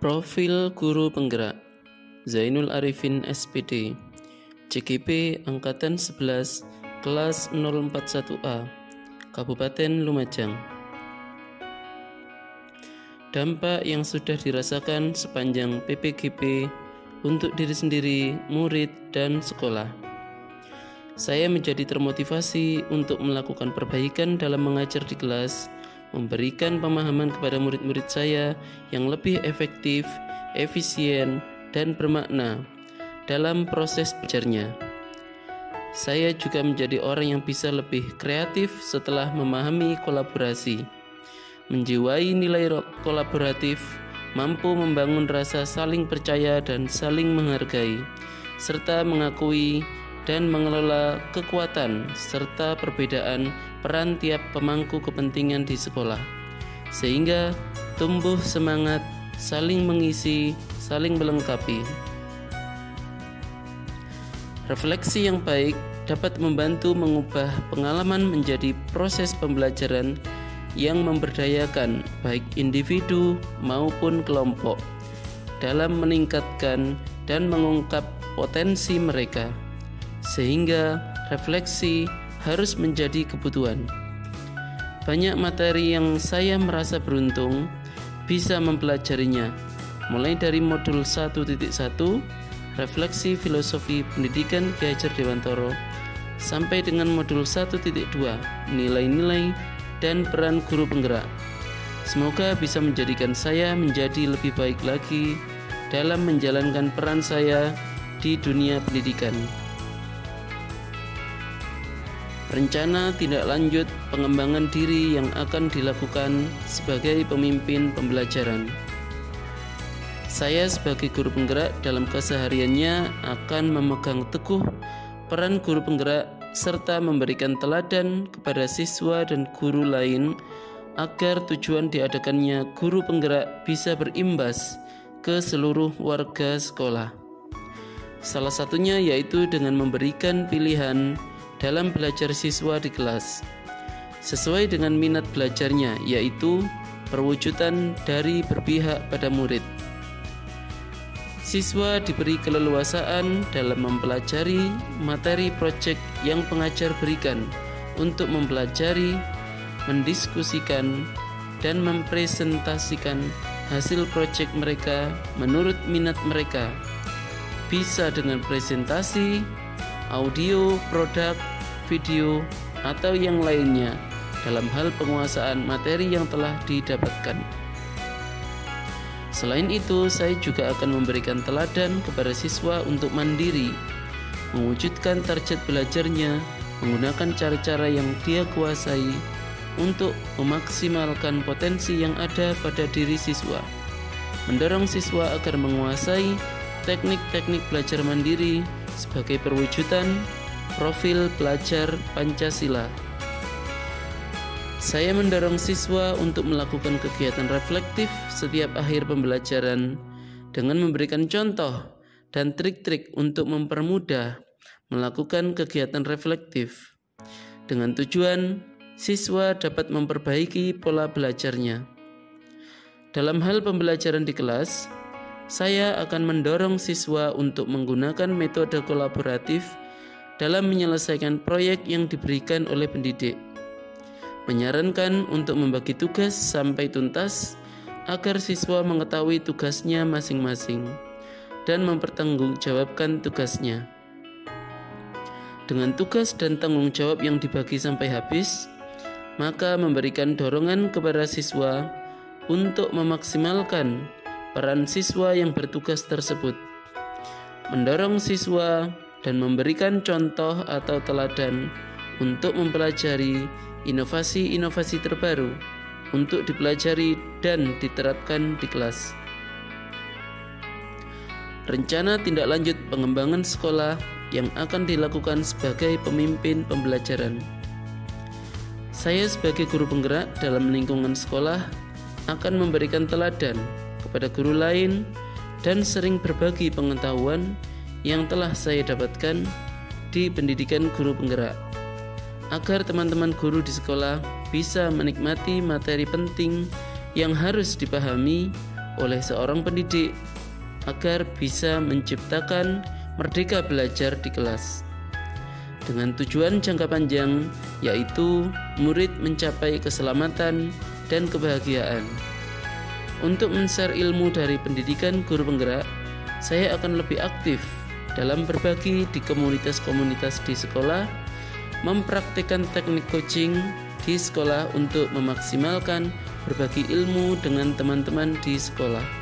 Profil Guru Penggerak Zainul Arifin SPD CGP Angkatan 11 Kelas 041A Kabupaten Lumajang. Dampak yang sudah dirasakan sepanjang PPGP untuk diri sendiri, murid, dan sekolah. Saya menjadi termotivasi untuk melakukan perbaikan dalam mengajar di kelas memberikan pemahaman kepada murid-murid saya yang lebih efektif, efisien, dan bermakna dalam proses belajarnya. Saya juga menjadi orang yang bisa lebih kreatif setelah memahami kolaborasi, menjiwai nilai kolaboratif, mampu membangun rasa saling percaya dan saling menghargai, serta mengakui dan mengelola kekuatan serta perbedaan peran tiap pemangku kepentingan di sekolah, sehingga tumbuh semangat saling mengisi, saling melengkapi. Refleksi yang baik dapat membantu mengubah pengalaman menjadi proses pembelajaran yang memberdayakan baik individu maupun kelompok dalam meningkatkan dan mengungkap potensi mereka sehingga refleksi harus menjadi kebutuhan. Banyak materi yang saya merasa beruntung bisa mempelajarinya, mulai dari modul 1.1 Refleksi Filosofi Pendidikan Ki Hajar Dewantoro sampai dengan modul 1.2 Nilai-nilai dan peran guru penggerak. Semoga bisa menjadikan saya menjadi lebih baik lagi dalam menjalankan peran saya di dunia pendidikan. Rencana tindak lanjut pengembangan diri yang akan dilakukan sebagai pemimpin pembelajaran. Saya sebagai guru penggerak dalam kesehariannya akan memegang teguh peran guru penggerak serta memberikan teladan kepada siswa dan guru lain agar tujuan diadakannya guru penggerak bisa berimbas ke seluruh warga sekolah. Salah satunya yaitu dengan memberikan pilihan dalam belajar siswa di kelas sesuai dengan minat belajarnya yaitu perwujudan dari berpihak pada murid. Siswa diberi keleluasaan dalam mempelajari materi proyek yang pengajar berikan untuk mempelajari, mendiskusikan, dan mempresentasikan hasil proyek mereka menurut minat mereka. Bisa dengan presentasi, audio, produk, video, atau yang lainnya dalam hal penguasaan materi yang telah didapatkan. Selain itu, saya juga akan memberikan teladan kepada siswa untuk mandiri, mewujudkan target belajarnya menggunakan cara-cara yang dia kuasai untuk memaksimalkan potensi yang ada pada diri siswa. Mendorong siswa agar menguasai teknik-teknik belajar mandiri sebagai perwujudan profil pelajar Pancasila. Saya mendorong siswa untuk melakukan kegiatan reflektif setiap akhir pembelajaran dengan memberikan contoh dan trik-trik untuk mempermudah melakukan kegiatan reflektif dengan tujuan siswa dapat memperbaiki pola belajarnya. Dalam hal pembelajaran di kelas, saya akan mendorong siswa untuk menggunakan metode kolaboratif dalam menyelesaikan proyek yang diberikan oleh pendidik. Menyarankan untuk membagi tugas sampai tuntas agar siswa mengetahui tugasnya masing-masing dan mempertanggungjawabkan tugasnya. Dengan tugas dan tanggung jawab yang dibagi sampai habis, maka memberikan dorongan kepada siswa untuk memaksimalkan peran siswa yang bertugas tersebut, mendorong siswa dan memberikan contoh atau teladan untuk mempelajari inovasi-inovasi terbaru untuk dipelajari dan diterapkan di kelas. Rencana tindak lanjut pengembangan sekolah yang akan dilakukan sebagai pemimpin pembelajaran. Saya sebagai guru penggerak dalam lingkungan sekolah akan memberikan teladan kepada guru lain dan sering berbagi pengetahuan yang telah saya dapatkan di pendidikan guru penggerak agar teman-teman guru di sekolah bisa menikmati materi penting yang harus dipahami oleh seorang pendidik agar bisa menciptakan merdeka belajar di kelas. Dengan tujuan jangka panjang yaitu murid mencapai keselamatan dan kebahagiaan. Untuk men-share ilmu dari pendidikan guru penggerak, saya akan lebih aktif dalam berbagi di komunitas-komunitas di sekolah, mempraktikkan teknik coaching di sekolah untuk memaksimalkan berbagi ilmu dengan teman-teman di sekolah.